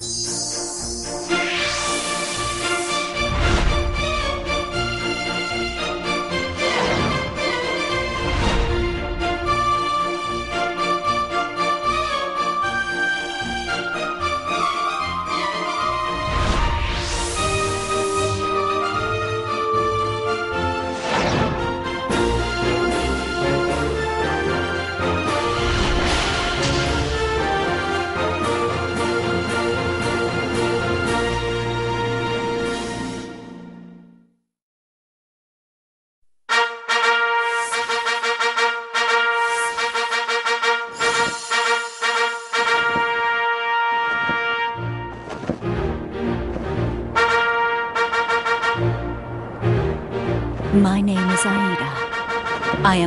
My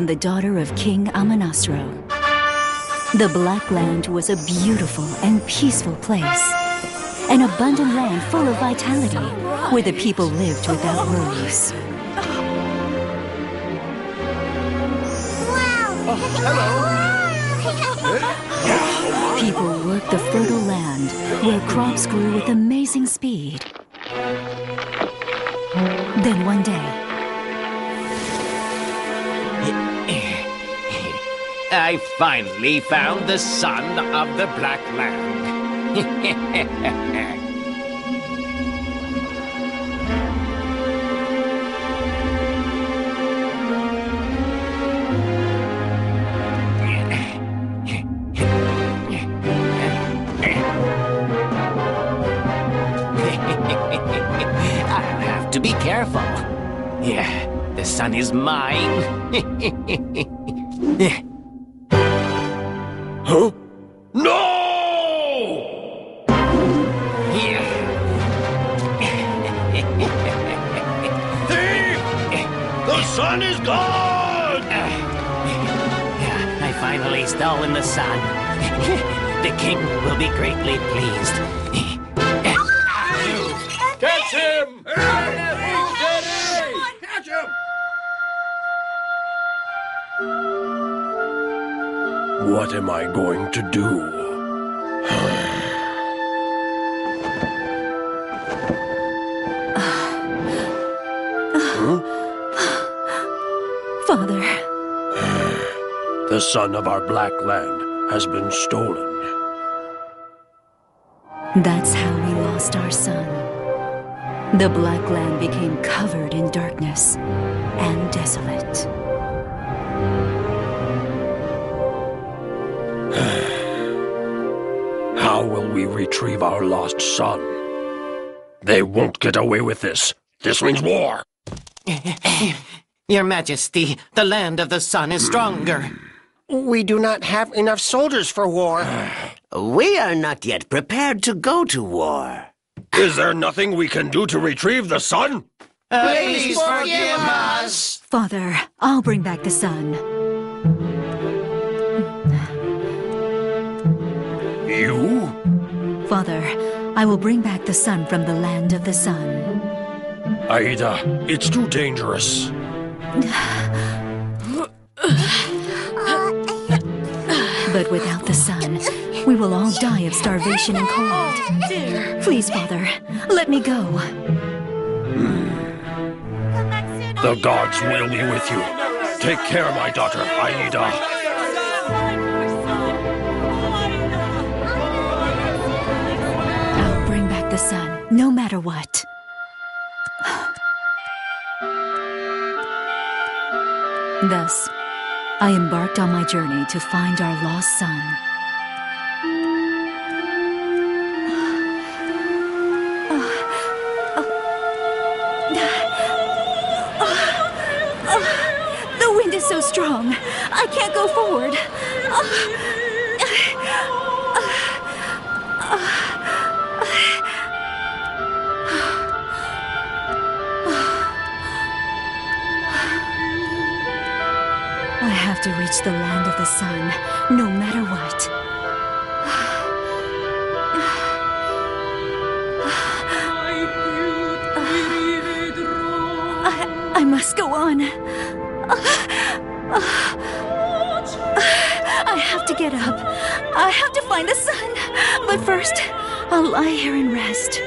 Am the daughter of King Amonasro. The Black Land was a beautiful and peaceful place. An abundant land full of vitality, where the people lived without worries. People worked the fertile land, where crops grew with amazing speed. Then one day, I finally found the sun of the Black Land. To be careful. Yeah, the sun is mine. stolen the the king will be greatly pleased. Catch him! Catch him! What am I going to do? The sun of our black land has been stolen. that's how we lost our sun. The Black Land became covered in darkness and desolate. How will we retrieve our lost sun? They won't get away with this. This means war. Your Majesty, the land of the sun is stronger. We do not have enough soldiers for war. We are not yet prepared to go to war. Is there nothing we can do to retrieve the sun? Please forgive us. Father, I'll bring back the sun. You? Father, I will bring back the sun from the land of the sun. Aida, it's too dangerous. The sun, we will all die of starvation and cold. Please, Father, let me go. The gods will be with you. Take care, my daughter, Aida. I'll bring back the sun, no matter what. Thus, I embarked on my journey to find our lost sun. The wind is so strong. I can't go forward. The land of the sun, no matter what. I, I must go on. I have to get up. I have to find the sun. But first, I'll lie here and rest.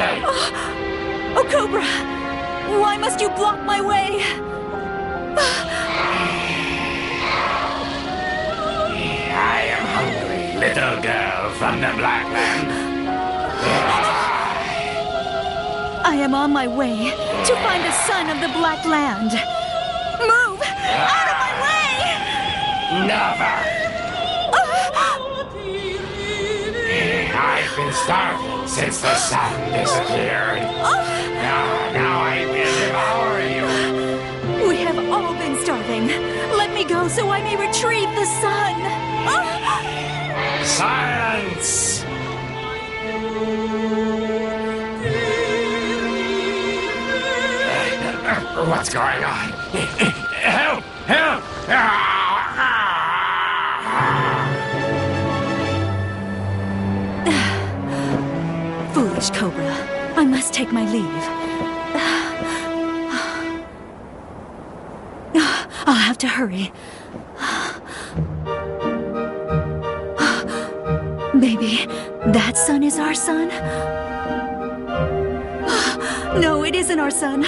No oh, escape. Oh, Cobra! Why must you block my way? I am hungry, little girl from the Black Land. I am on my way to find the sun of the Black Land. Move! Out of my way! Never. Ah! I've been starving since the sun disappeared. Now, now I will devour you. We have all been starving. Let me go so I may retrieve the sun. Silence! What's going on? Help! Help! Foolish must take my leave. I'll have to hurry. Maybe that sun is our sun? No, it isn't our sun.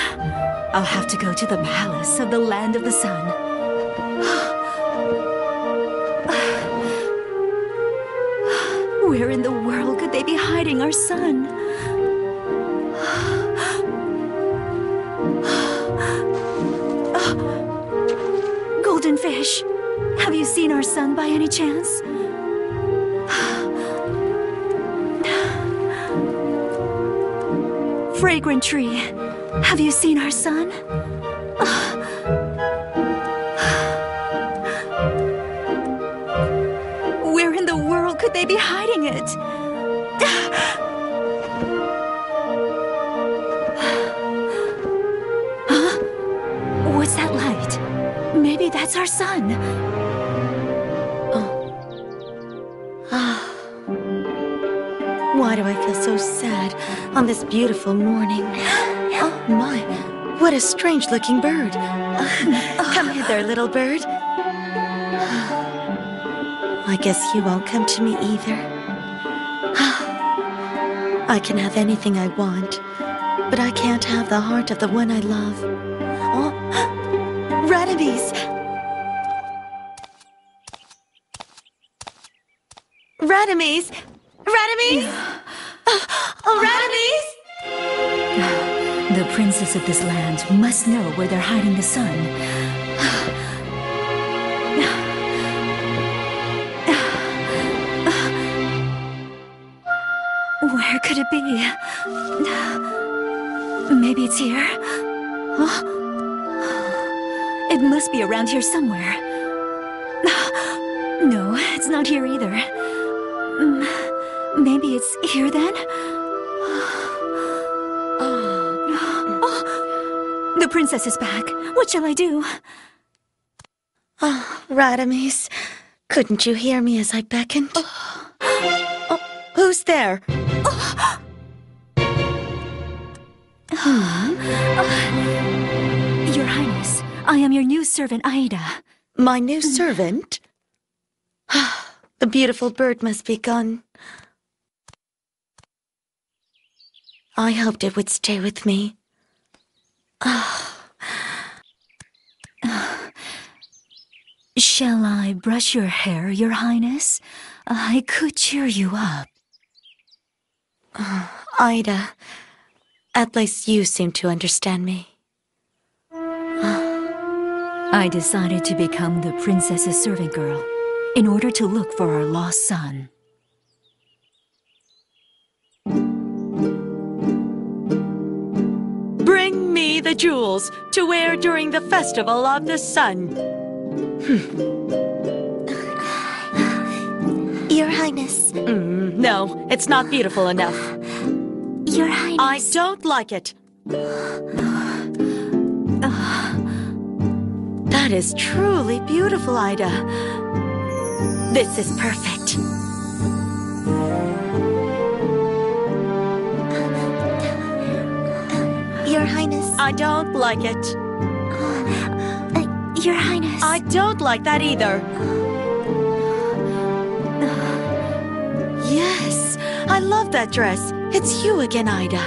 I'll have to go to the palace of the land of the sun. Where in the world could they be hiding our sun? Fish, have you seen our sun by any chance? Fragrant tree, have you seen our sun? Where in the world could they be hiding it? that's our sun. Oh. Ah. Why do I feel so sad on this beautiful morning? Oh my, what a strange looking bird. Ah. Come hither, little bird. Ah. I guess you won't come to me either. I can have anything I want, but I can't have the heart of the one I love. Oh, Radames! Radames! Radames! Oh, Radames! The princess of this land must know where they're hiding the sun. Where could it be? Maybe it's here? Huh? It must be around here somewhere. No, it's not here either. Mm, Maybe it's here then? Oh, the princess is back. What shall I do? Oh, Radames, couldn't you hear me as I beckoned? Oh, who's there? Your Highness, I am your new servant Aida. My new servant? the beautiful bird must be gone. I hoped it would stay with me. Ah. Shall I brush your hair, Your Highness? I could cheer you up. Aida, at least you seem to understand me. Ah. I decided to become the princess's servant girl in order to look for our lost sun. Bring me the jewels to wear during the festival of the sun. Hmm. Your Highness. Mm, no, it's not beautiful enough. Your Highness. I don't like it. That is truly beautiful, Aida. This is perfect. Your Highness. I don't like it. Uh, Your Highness. I don't like that either. Yes, I love that dress. It's you again, Aida.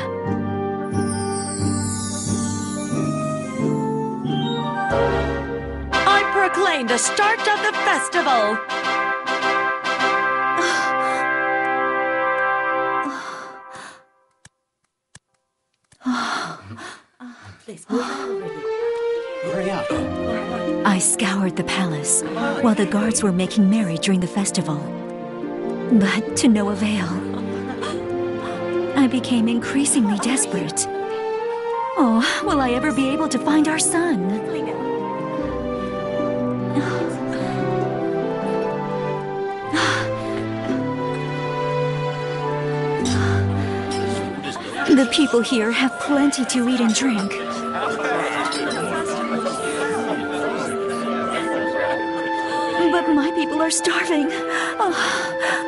I proclaim the start of the festival. Hurry up. I scoured the palace while the guards were making merry during the festival. But to no avail. I became increasingly desperate. Oh, will I ever be able to find our sun? The people here have plenty to eat and drink. But my people are starving. Oh.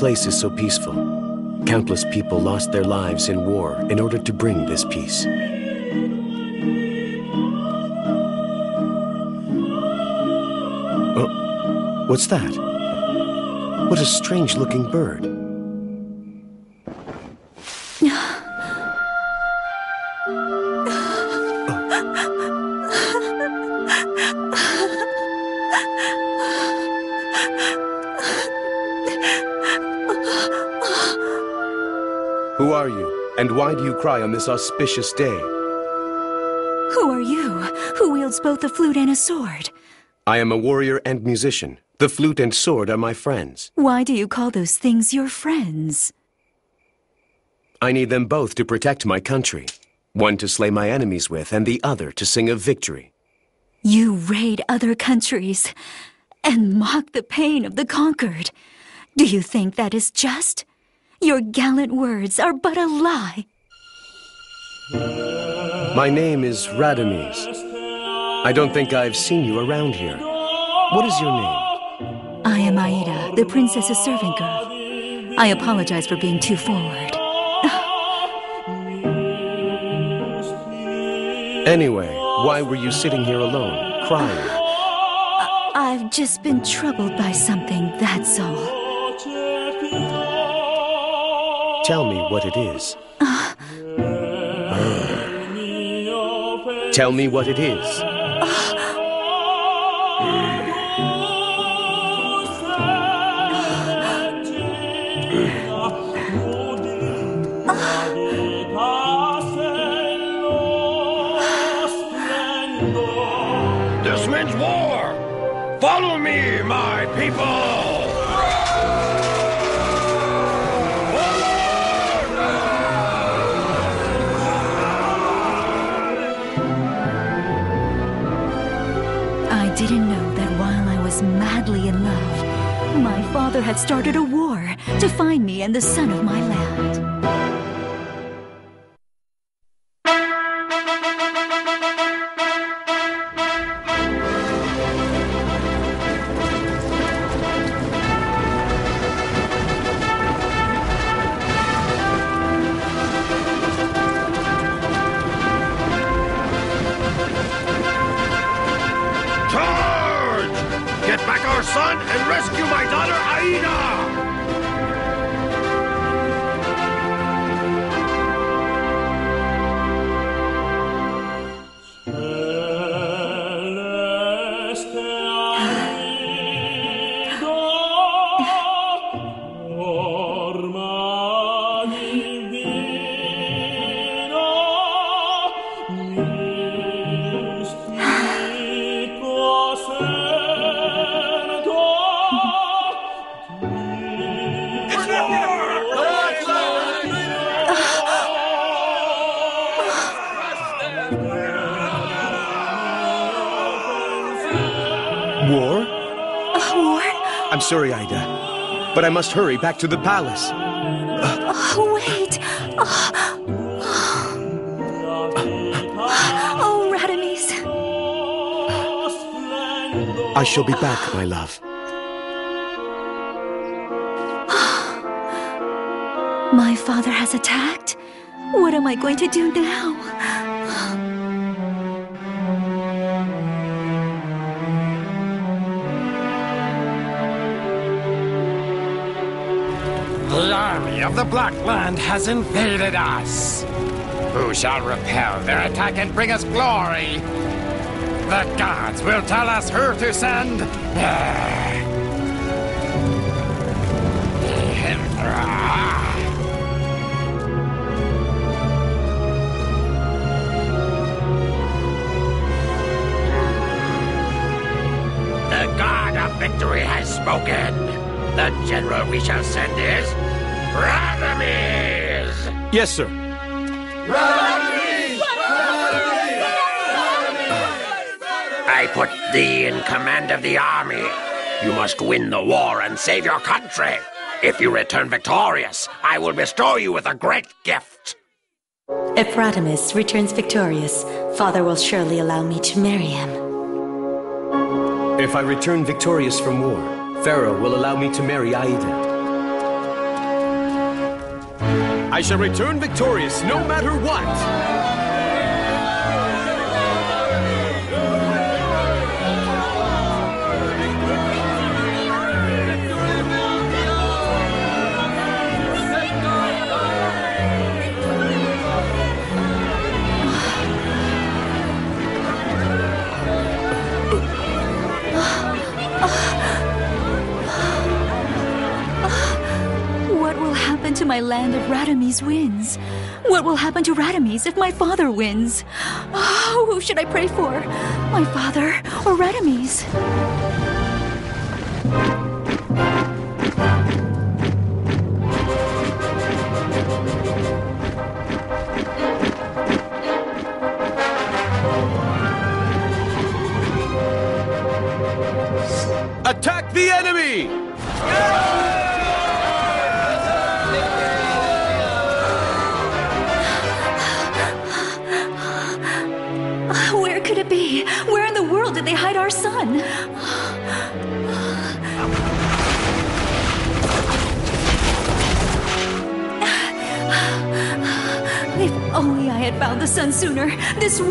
Place is so peaceful. Countless people lost their lives in war in order to bring this peace. Oh, what's that? What a strange looking bird. Who are you, and why do you cry on this auspicious day? Who are you, who wields both a flute and a sword? I am a warrior and musician. The flute and sword are my friends. Why do you call those things your friends? I need them both to protect my country. One to slay my enemies with, and the other to sing of victory. You raid other countries and mock the pain of the conquered. Do you think that is just? Your gallant words are but a lie. My name is Radames. I don't think I've seen you around here. What is your name? I am Aida, the princess's servant girl. I apologize for being too forward. Anyway, why were you sitting here alone, crying? I've just been troubled by something, that's all. Tell me what it is. Tell me what it is. Had started a war to find me and the sun of my land. I'm sorry, Aida, but I must hurry back to the palace. Oh, wait. Oh, oh Radames. I shall be back, my love. My father has attacked? What am I going to do now? The army of the Black Land has invaded us. Who shall repel their attack and bring us glory? The gods will tell us who to send. The god of victory has spoken. The general we shall send is Radames! Yes, sir. I put thee in command of the army. You must win the war and save your country. If you return victorious, I will bestow you with a great gift. If Radames returns victorious, Father will surely allow me to marry him. If I return victorious from war, Pharaoh will allow me to marry Aida. I shall return victorious no matter what! Radames wins? What will happen to Radames if my father wins? Oh, who should I pray for? My father or Radames?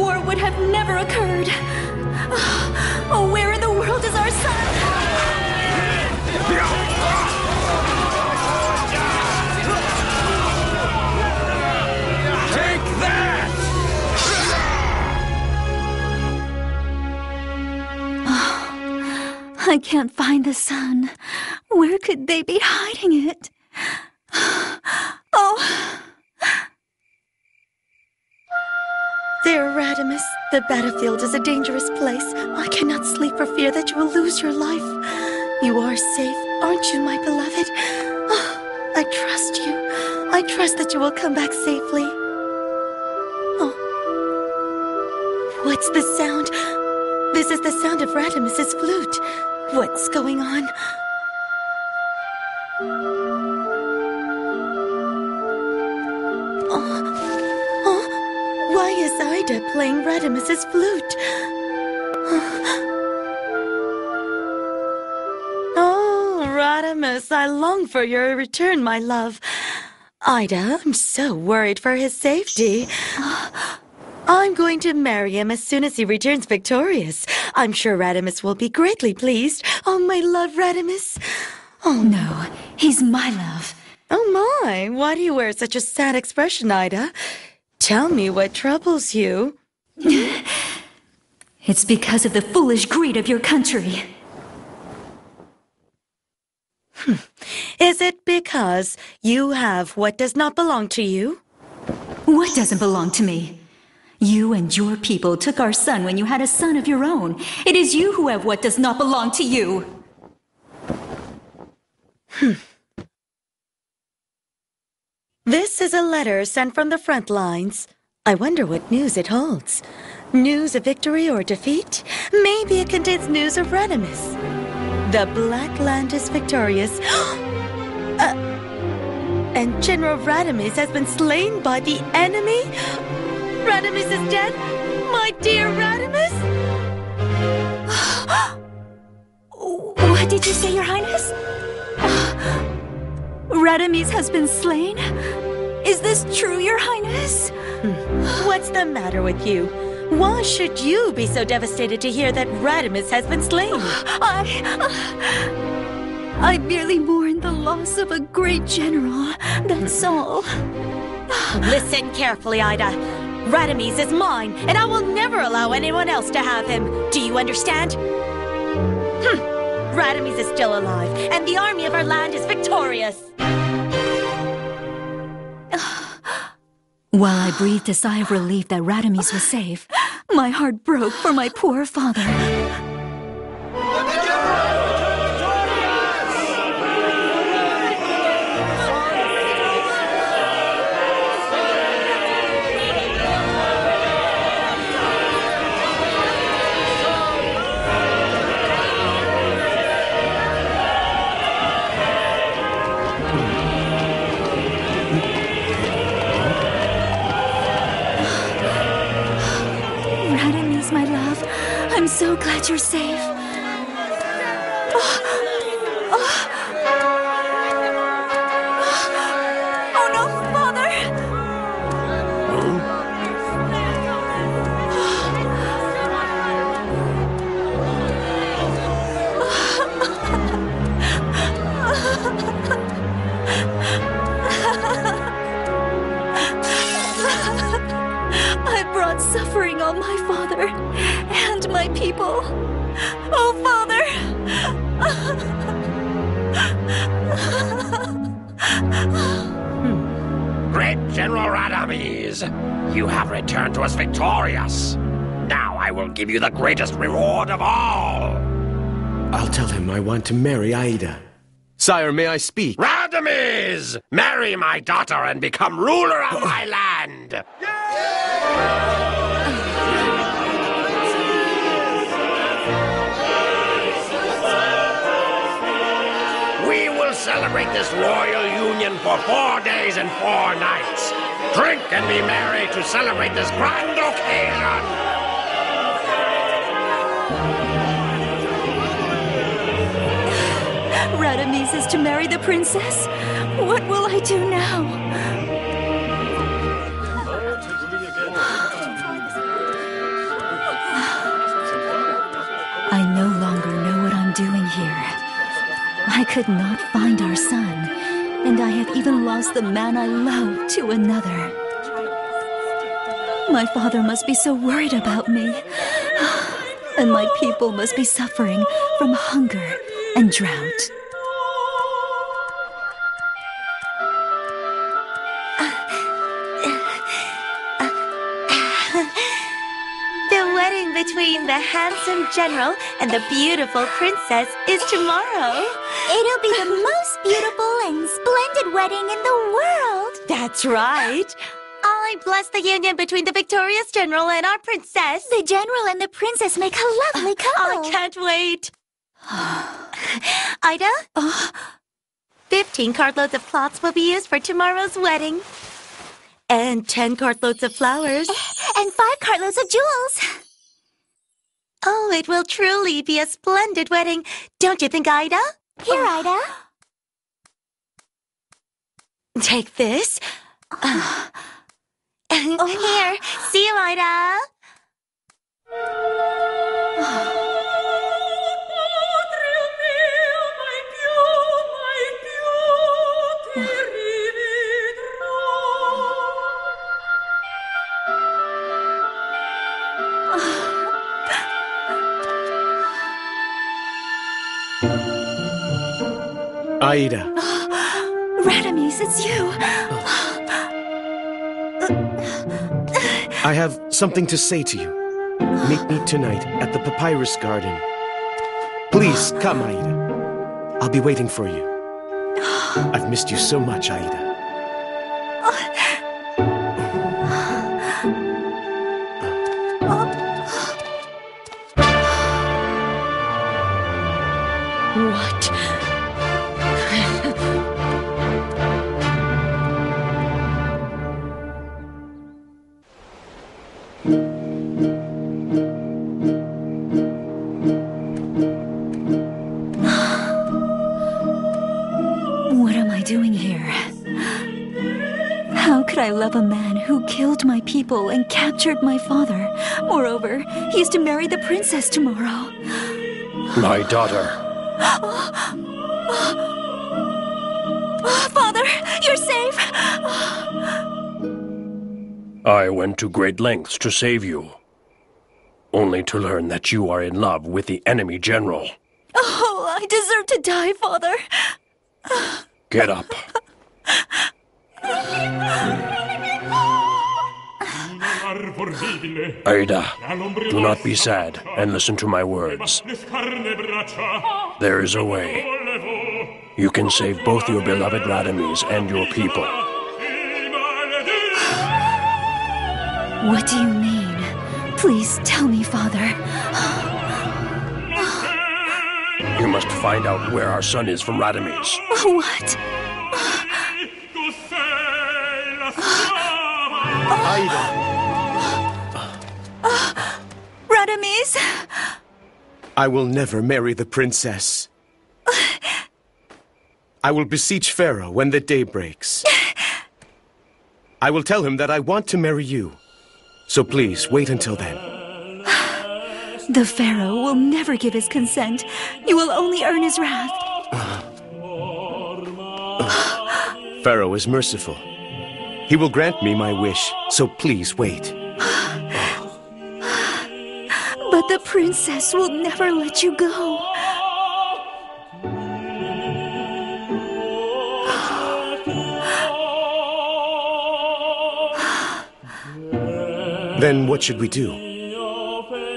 War would have never occurred. Oh, oh, where in the world is our sun? Take that! Oh, I can't find the sun. Where could they be hiding it? Oh, There, Radames, the battlefield is a dangerous place. I cannot sleep for fear that you will lose your life. You are safe, aren't you, my beloved? Oh, I trust you. I trust that you will come back safely. Oh. What's the sound? This is the sound of Radames's flute. What's going on? Aida playing Radames's flute? Oh, Radames, I long for your return, my love. Aida, I'm so worried for his safety. I'm going to marry him as soon as he returns victorious. I'm sure Radames will be greatly pleased. Oh, my love, Radames. Oh, no. He's my love. Oh, my. Why do you wear such a sad expression, Aida? Tell me what troubles you. It's because of the foolish greed of your country. Hmm. Is it because you have what does not belong to you? What doesn't belong to me? You and your people took our sun when you had a sun of your own. It is you who have what does not belong to you. Hmm. This is a letter sent from the front lines. I wonder what news it holds. News of victory or defeat? Maybe it contains news of Radames. The Black Land is victorious. Uh, and General Radames has been slain by the enemy? Radames is dead? My dear Radames? What did you say, Your Highness? Radames has been slain? Is this true, Your Highness? Hmm. What's the matter with you? Why should you be so devastated to hear that Radames has been slain? I. I merely mourn the loss of a great general. That's hmm. all. Listen carefully, Aida. Radames is mine, and I will never allow anyone else to have him. Do you understand? Hm. Radames is still alive, and the army of our land is victorious. While I breathed a sigh of relief that Radames was safe, my heart broke for my poor father. You're safe. Oh no, father! I brought suffering on my father and my people. Oh, father! Hmm. Great General Radames, you have returned to us victorious. Now I will give you the greatest reward of all. I'll tell him I want to marry Aida. Sire, may I speak? Radames! Marry my daughter and become ruler of oh. my land! We celebrate this royal union for four days and four nights. Drink and be merry to celebrate this grand occasion. Radames is to marry the princess? What will I do now? Could not find our sun, and I have even lost the man I love to another. My father must be so worried about me, and my people must be suffering from hunger and drought. The wedding between the handsome general and the beautiful princess is tomorrow. It'll be the most beautiful and splendid wedding in the world. That's right. I bless the union between the victorious general and our princess. The general and the princess make a lovely ah, couple. I can't wait. Aida? Oh. Fifteen cartloads of cloths will be used for tomorrow's wedding. And ten cartloads of flowers. And five cartloads of jewels. Oh, it will truly be a splendid wedding. Don't you think, Aida? Here, Aida. Take this. Oh. Here, see you, Aida. Aida, Radames, it's you. I have something to say to you. Meet me tonight at the Papyrus Garden. Please come, Aida. I'll be waiting for you. I've missed you so much, Aida. What am I doing here? How could I love a man who killed my people and captured my father? Moreover, he is to marry the princess tomorrow. My daughter. I went to great lengths to save you. Only to learn that you are in love with the enemy general. Oh, I deserve to die, Father. Get up. Aida, do not be sad and listen to my words. There is a way. You can save both your beloved Radames and your people. What do you mean? Please tell me, Father. You must find out where our sun is from Radames. Oh, what? Aida! Radames? I will never marry the princess. I will beseech Pharaoh when the day breaks. I will tell him that I want to marry you. So please, wait until then. The Pharaoh will never give his consent. You will only earn his wrath. Pharaoh is merciful. He will grant me my wish, so please wait. But the princess will never let you go. Then what should we do?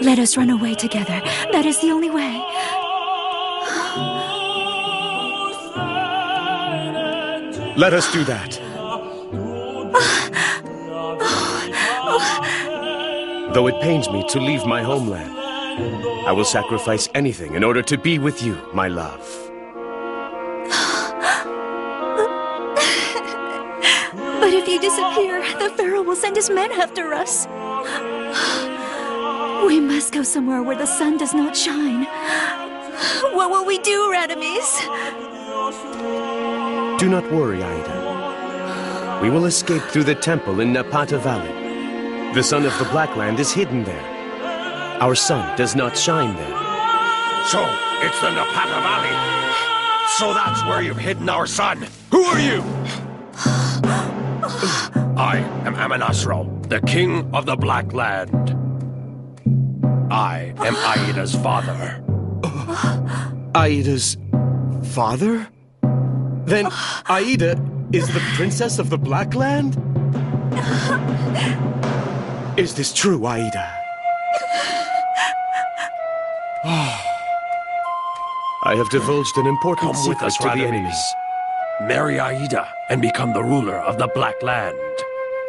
Let us run away together. That is the only way. Let us do that. Though it pains me to leave my homeland, I will sacrifice anything in order to be with you, my love. But if you disappear, the Pharaoh will send his men after us. We must go somewhere where the sun does not shine. What will we do, Radames? Do not worry, Aida. We will escape through the temple in Napata Valley. The sun of the Black Land is hidden there. Our sun does not shine there. So, it's the Napata Valley. So that's where you've hidden our sun. Who are you? I am Amonasro, the king of the Black Land. I am Aida's father. Aida's father? Then Aida is the princess of the Black Land? Is this true, Aida? Ah. I have divulged an important Come with secret us, to the enemies. Marry Aida and become the ruler of the Black Land.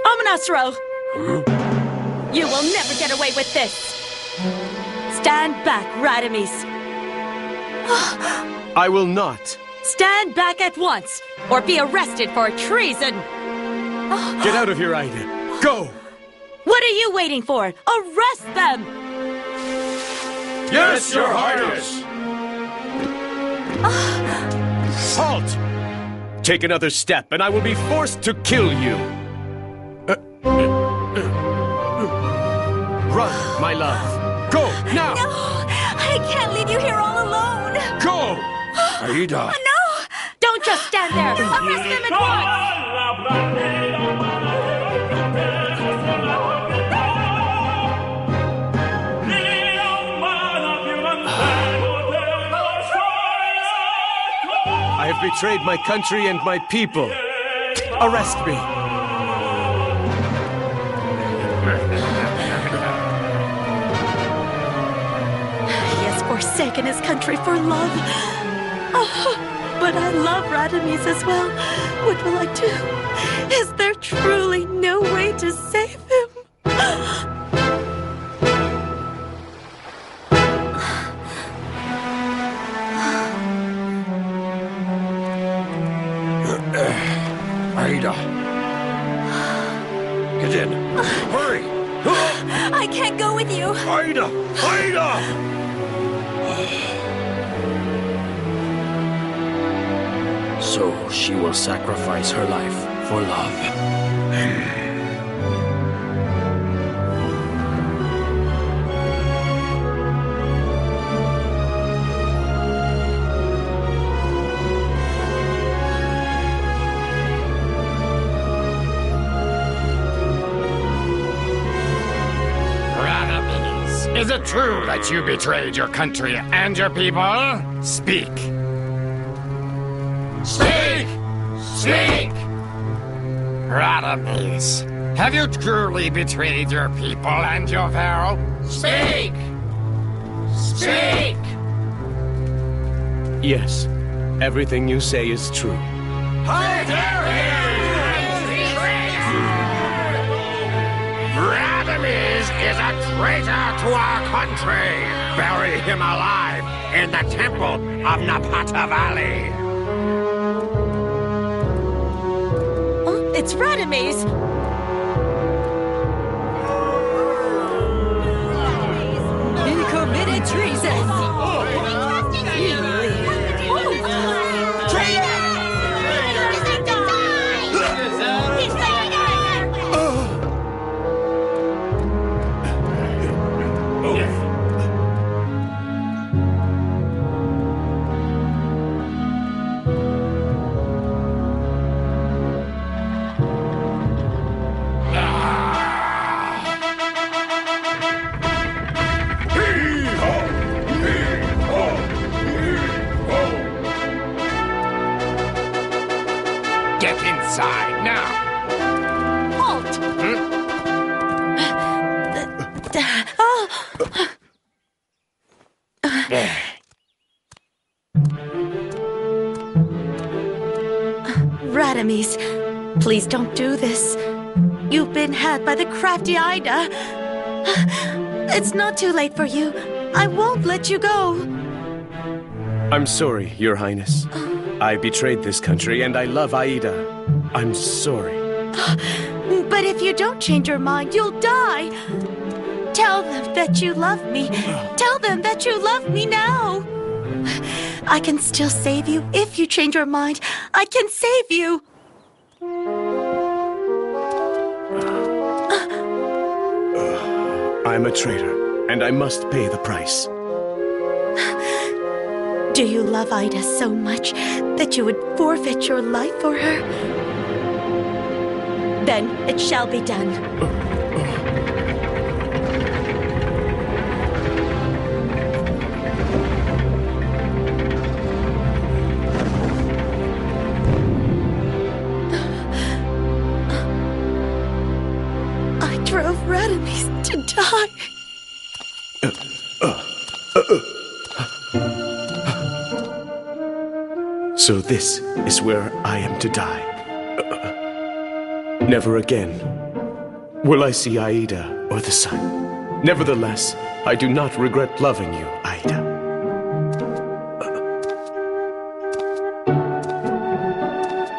Amonasro! Hmm? You will never get away with this! Stand back, Radames! I will not. Stand back at once, or be arrested for treason! Get out of here, Aida. Go! What are you waiting for? Arrest them! Yes, Your Highness! Halt! Take another step, and I will be forced to kill you. Uh, uh, uh. Run, my love. Go, now! No! I can't leave you here all alone! Go! Aida! Oh, no! Don't just stand there! Arrest them at once! I have betrayed my country and my people. Arrest me. Forsaken his country for love. Oh, but I love Radames as well. What will I do? Is there truly no way to save will sacrifice her life for love. Is it true that you betrayed your country and your people? Speak! Radames, have you truly betrayed your people and your pharaoh? Speak! Speak! Yes, everything you say is true. Radames is a traitor to our country! Bury him alive in the temple of Napata Valley! It's Radames! You committed treason! Oh, Radames, please don't do this. You've been had by the crafty Aida. It's not too late for you. I won't let you go. I'm sorry, Your Highness. I betrayed this country and I love Aida. I'm sorry. But if you don't change your mind, you'll die. Tell them that you love me. Tell them that you love me now. I can still save you if you change your mind. I can save you. Uh, I'm a traitor, and I must pay the price. Do you love Aida so much that you would forfeit your life for her? Then it shall be done. Uh, So this is where I am to die. Never again will I see Aida or the sun. Nevertheless, I do not regret loving you, Aida. Uh,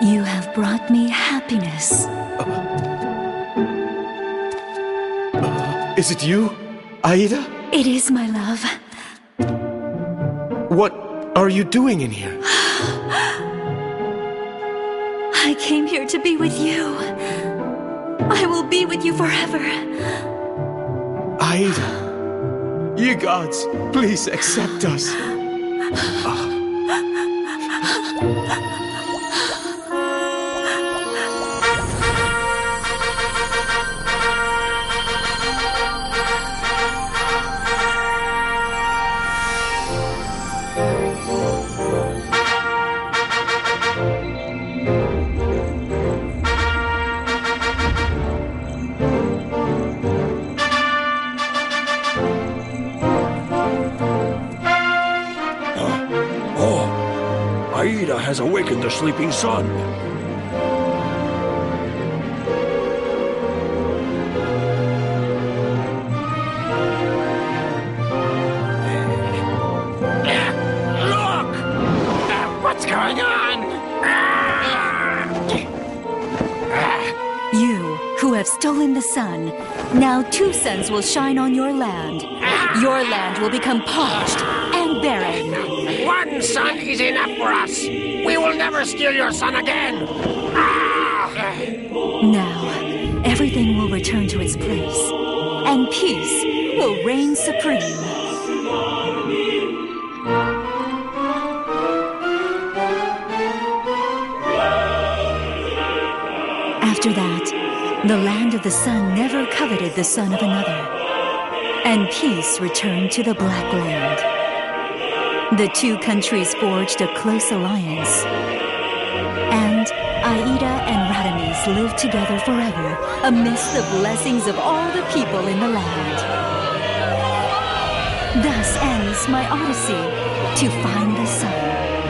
you have brought me happiness. Is it you, Aida? It is, my love. What are you doing in here? I came here to be with you. I will be with you forever. Aida, ye gods, please accept us. Has awakened the sleeping sun. Look! What's going on? You, who have stolen the sun, now two suns will shine on your land. Your land will become parched. Sun is enough for us. We will never steal your sun again. Ah! Now, everything will return to its place, and peace will reign supreme. After that, the land of the sun never coveted the sun of another, and peace returned to the Black Land. The two countries forged a close alliance, and Aida and Radames lived together forever amidst the blessings of all the people in the land. Thus ends my odyssey to find the sun.